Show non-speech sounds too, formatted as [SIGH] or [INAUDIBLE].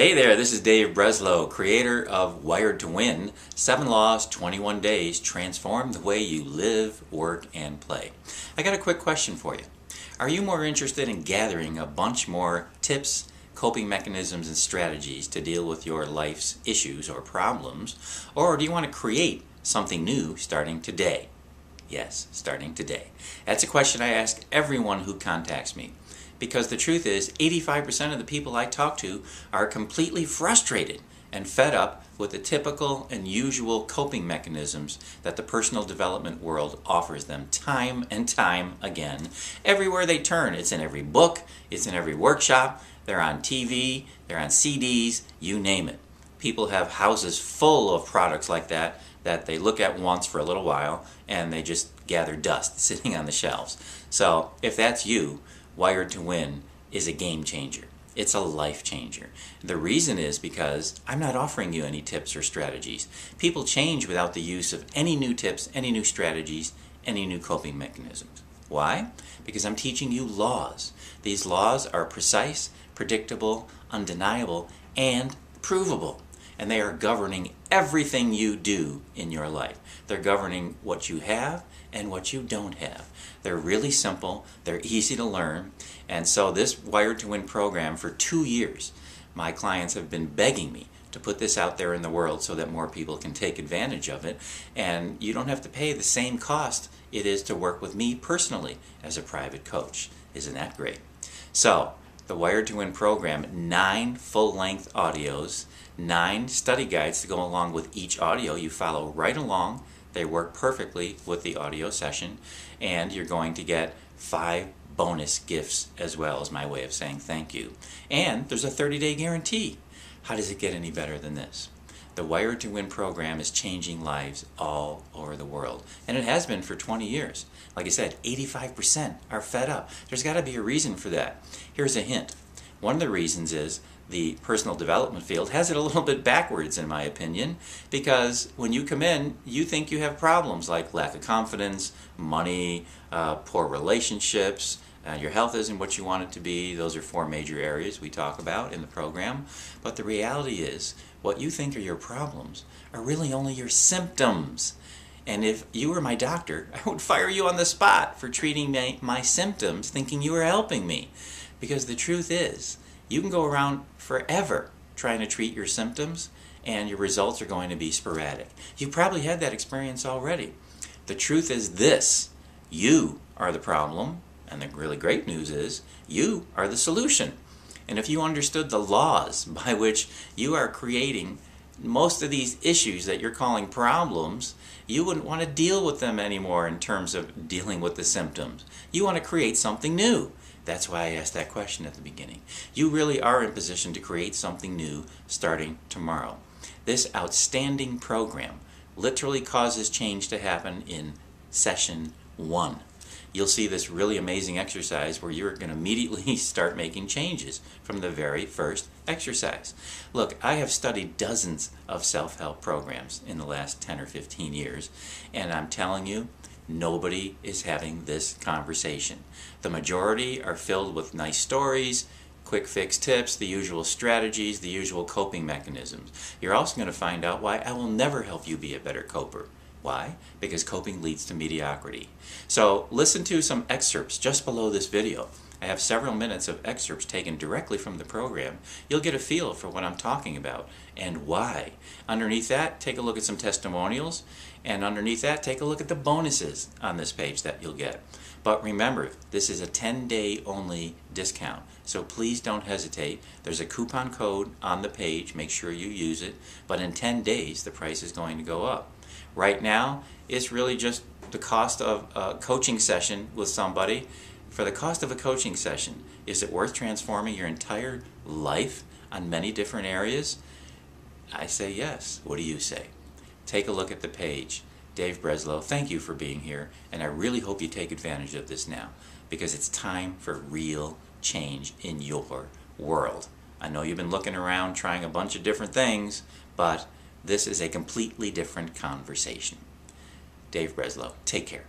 Hey there, this is Dave Breslow, creator of Wired to Win 7 Laws, 21 Days Transform the Way You Live, Work, and Play. I got a quick question for you. Are you more interested in gathering a bunch more tips, coping mechanisms, and strategies to deal with your life's issues or problems? Or do you want to create something new starting today? Yes, starting today. That's a question I ask everyone who contacts me because the truth is 85% of the people I talk to are completely frustrated and fed up with the typical and usual coping mechanisms that the personal development world offers them time and time again. Everywhere they turn, it's in every book, it's in every workshop, they're on TV, they're on CDs, you name it. People have houses full of products like that that they look at once for a little while and they just gather dust [LAUGHS] sitting on the shelves. So, if that's you, Wired to Win is a game changer. It's a life changer. The reason is because I'm not offering you any tips or strategies. People change without the use of any new tips, any new strategies, any new coping mechanisms. Why? Because I'm teaching you laws. These laws are precise, predictable, undeniable, and provable. And they are governing everything you do in your life. They're governing what you have and what you don't have. They're really simple, they're easy to learn, and so this Wired to Win program for two years, my clients have been begging me to put this out there in the world so that more people can take advantage of it, and you don't have to pay the same cost it is to work with me personally as a private coach. Isn't that great? So, the Wired to Win program, nine full length audios, nine study guides to go along with each audio. You follow right along they work perfectly with the audio session, and you're going to get five bonus gifts as well as my way of saying thank you. And there's a 30 day guarantee. How does it get any better than this? The Wired to Win program is changing lives all over the world. And it has been for 20 years. Like I said, 85% are fed up. There's got to be a reason for that. Here's a hint. One of the reasons is the personal development field has it a [LAUGHS] little bit backwards, in my opinion, because when you come in, you think you have problems like lack of confidence, money, uh, poor relationships. Uh, your health isn't what you want it to be. Those are four major areas we talk about in the program. But the reality is, what you think are your problems are really only your symptoms. And if you were my doctor, [LAUGHS] I would fire you on the spot for treating my, my symptoms thinking you were helping me. Because the truth is, you can go around forever trying to treat your symptoms and your results are going to be sporadic. You probably had that experience already. The truth is this you are the problem, and the really great news is you are the solution. And if you understood the laws [LAUGHS] by which you are creating most of these issues that you're calling problems, you wouldn't want to deal with them anymore in terms of dealing with the symptoms. You want to create something new. That's why I asked that question at the beginning. You really are in position to create something new starting tomorrow. This outstanding program literally causes change to happen in session one. You'll see this really amazing exercise where you're going to immediately [LAUGHS] start making changes from the very first exercise. Look, I have studied dozens of self help programs in the last 10 or 15 years, and I'm telling you, nobody is having this conversation. The majority are filled with nice stories, quick fix tips, the usual strategies, the usual coping mechanisms. You're also going to find out why I will never help you be a better coper. Why? Because coping leads to mediocrity. So listen to some excerpts just below this video. I have several minutes of excerpts taken directly from the program. You'll get a feel for what I'm talking about and why. Underneath that, take a look at some testimonials, and underneath that, take a look at the bonuses on this page that you'll get. But remember, this is a 10 day only discount, so please don't hesitate. There's a coupon code on the page, make sure you use it, but in 10 days, the price is going to go up. Right now, it's really just the cost of a coaching session with somebody for the cost of a coaching session, is it worth transforming your entire life on many different areas? I say yes. What do you say? Take a look at the page. Dave Breslow, thank you for being here, and I really hope you take advantage of this now because it's time for real change in your world. I know you've been looking around trying a bunch of different things, but this is a completely different conversation. Dave Breslow, take care.